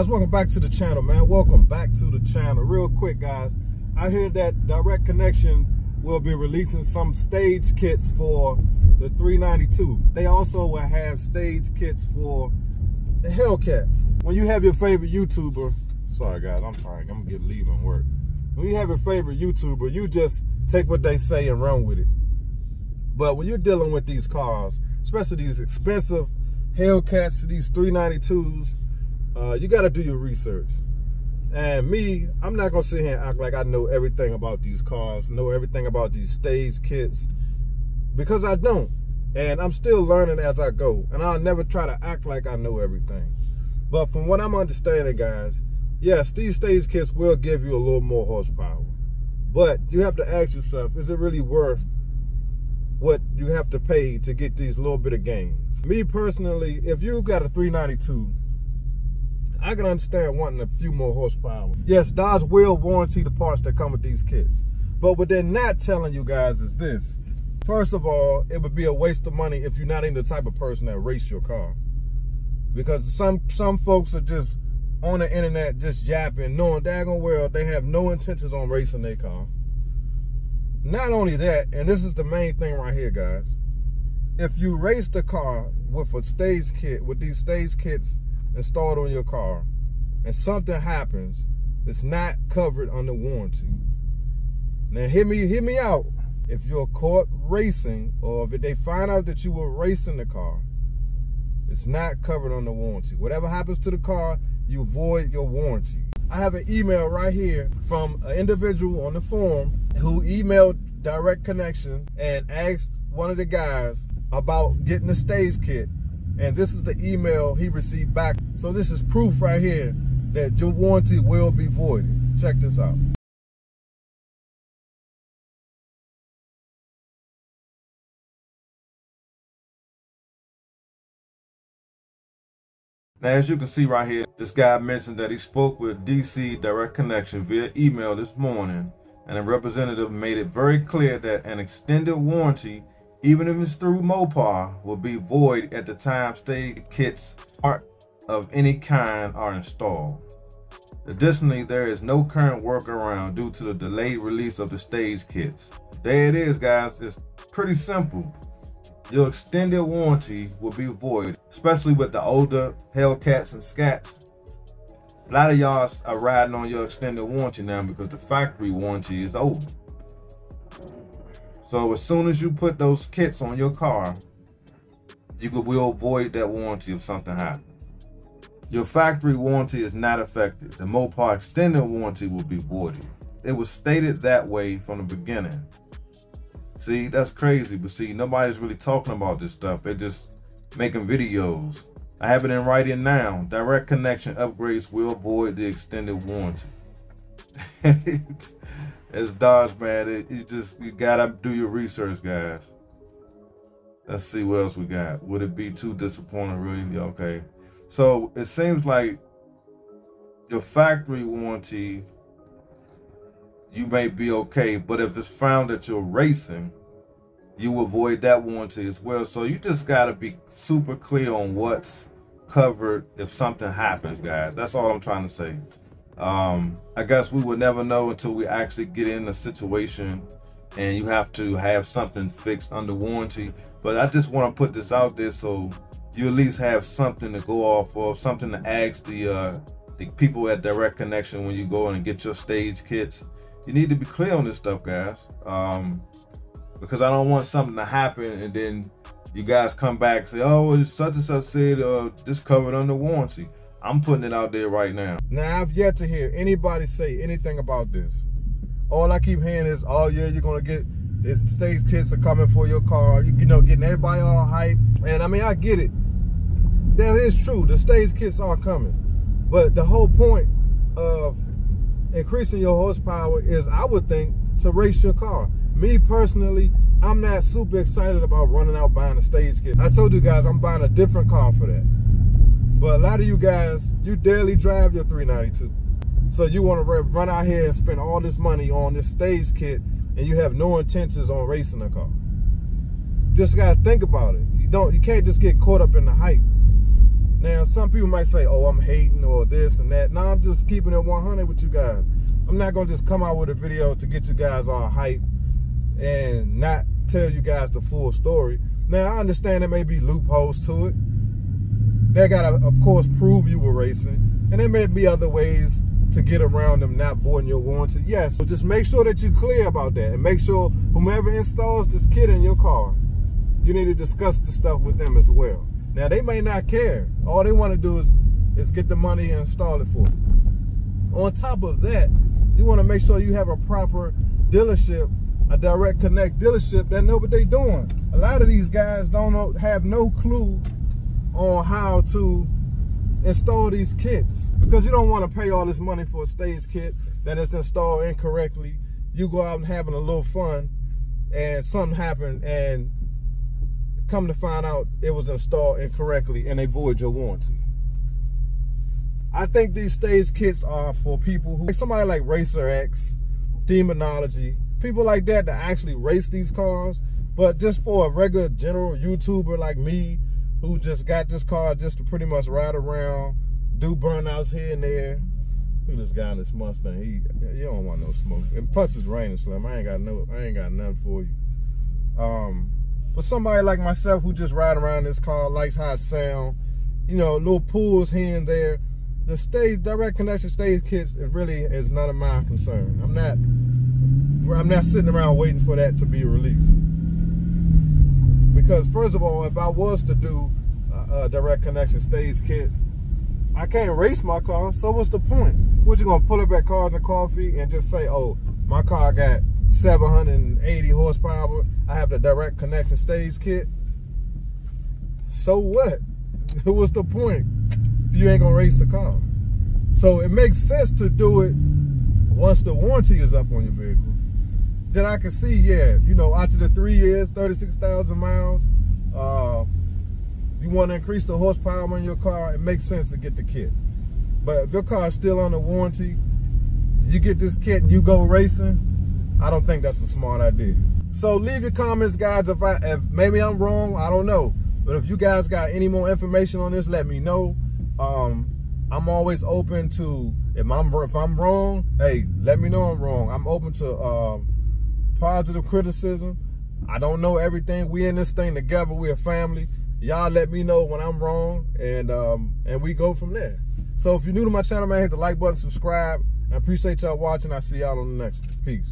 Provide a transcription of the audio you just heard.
guys welcome back to the channel man. Welcome back to the channel. Real quick guys i hear that direct connection will be releasing some stage kits for the 392 they also will have stage kits for the hellcats. When you have your favorite youtuber sorry guys i'm trying i'm gonna get leaving work. When you have your favorite youtuber you just take what they say and run with it. But when you're dealing with these cars especially these expensive hellcats these 392s uh, you got to do your research. And me, I'm not going to sit here and act like I know everything about these cars, know everything about these stage kits, because I don't. And I'm still learning as I go. And I'll never try to act like I know everything. But from what I'm understanding, guys, yes, these stage kits will give you a little more horsepower. But you have to ask yourself, is it really worth what you have to pay to get these little bit of gains? Me personally, if you got a 392 I can understand wanting a few more horsepower. Yes, Dodge will warranty the parts that come with these kits. But what they're not telling you guys is this. First of all, it would be a waste of money if you're not even the type of person that race your car. Because some some folks are just on the internet just yapping, knowing daggone well they have no intentions on racing their car. Not only that, and this is the main thing right here, guys. If you race the car with a stage kit, with these stage kits installed on your car and something happens that's not covered under warranty. Now hear me, hear me out. If you're caught racing or if they find out that you were racing the car, it's not covered under warranty. Whatever happens to the car, you void your warranty. I have an email right here from an individual on the forum who emailed Direct Connection and asked one of the guys about getting a stage kit and this is the email he received back. So this is proof right here that your warranty will be voided. Check this out. Now, as you can see right here, this guy mentioned that he spoke with DC Direct Connection via email this morning, and a representative made it very clear that an extended warranty even if it's through Mopar, will be void at the time stage kits part of any kind are installed. Additionally, there is no current workaround due to the delayed release of the stage kits. There it is, guys. It's pretty simple. Your extended warranty will be void, especially with the older Hellcats and Scats. A lot of y'all are riding on your extended warranty now because the factory warranty is over. So as soon as you put those kits on your car, you will avoid that warranty if something happens. Your factory warranty is not affected. The Mopar extended warranty will be voided. It was stated that way from the beginning. See, that's crazy. But see, nobody's really talking about this stuff. They're just making videos. I have it in writing now. Direct connection upgrades will void the extended warranty. It's Dodge, man. It, you just you gotta do your research, guys. Let's see what else we got. Would it be too disappointing, really? Okay. So it seems like your factory warranty, you may be okay, but if it's found that you're racing, you avoid that warranty as well. So you just gotta be super clear on what's covered if something happens, guys. That's all I'm trying to say. Um, I guess we will never know until we actually get in a situation and you have to have something fixed under warranty. But I just want to put this out there so you at least have something to go off of, something to ask the uh, the people at Direct Connection when you go in and get your stage kits. You need to be clear on this stuff, guys. Um, because I don't want something to happen and then you guys come back and say, oh, such and such said uh, this covered under warranty. I'm putting it out there right now. Now, I've yet to hear anybody say anything about this. All I keep hearing is, oh yeah, you're gonna get, this stage kits are coming for your car. You, you know, getting everybody all hype. And I mean, I get it. That is true. The stage kits are coming. But the whole point of increasing your horsepower is, I would think, to race your car. Me personally, I'm not super excited about running out buying a stage kit. I told you guys I'm buying a different car for that. Lot of you guys, you daily drive your 392. So you want to run out here and spend all this money on this stage kit and you have no intentions on racing a car. Just got to think about it. You don't you can't just get caught up in the hype. Now, some people might say, oh, I'm hating or this and that. No, I'm just keeping it 100 with you guys. I'm not going to just come out with a video to get you guys all hype and not tell you guys the full story. Now, I understand there may be loopholes to it. They got to, of course, prove you were racing. And there may be other ways to get around them not voiding your warranty. Yes, so just make sure that you're clear about that. And make sure whomever installs this kit in your car, you need to discuss the stuff with them as well. Now, they may not care. All they want to do is, is get the money and install it for you. On top of that, you want to make sure you have a proper dealership, a direct connect dealership that know what they're doing. A lot of these guys don't know, have no clue on how to install these kits because you don't want to pay all this money for a stage kit that is installed incorrectly. You go out and having a little fun and something happened and come to find out it was installed incorrectly and they void your warranty. I think these stage kits are for people who, like somebody like Racer X, Demonology, people like that that actually race these cars. But just for a regular general YouTuber like me, who just got this car just to pretty much ride around, do burnouts here and there. Look at this guy in this Mustang. He, you don't want no smoke. And plus it's raining, Slim. I ain't got no, I ain't got nothing for you. Um, but somebody like myself who just ride around this car, likes how it sound, you know, little pulls here and there. The stage direct connection stage kits, it really is none of my concern. I'm not, I'm not sitting around waiting for that to be released. Because first of all, if I was to do a, direct connection stage kit, I can't race my car. So what's the point? What you gonna pull up at Cars and Coffee and just say, oh, my car got 780 horsepower. I have the direct connection stage kit. So what? What's the point if you ain't gonna race the car? So it makes sense to do it once the warranty is up on your vehicle. Then I can see, yeah, you know, after the three years, 36,000 miles, uh, you want to increase the horsepower in your car, it makes sense to get the kit. But if your car is still under warranty, you get this kit and you go racing, I don't think that's a smart idea. So leave your comments, guys. If I, if maybe I'm wrong, I don't know. But if you guys got any more information on this, let me know. Um, I'm always open to if I'm if I'm wrong, hey, let me know I'm wrong. I'm open to um, positive criticism. I don't know everything. We in this thing together. We're a family. Y'all let me know when I'm wrong, and um, and we go from there. So if you're new to my channel, man, hit the like button, subscribe. I appreciate y'all watching. I see y'all on the next one. Peace.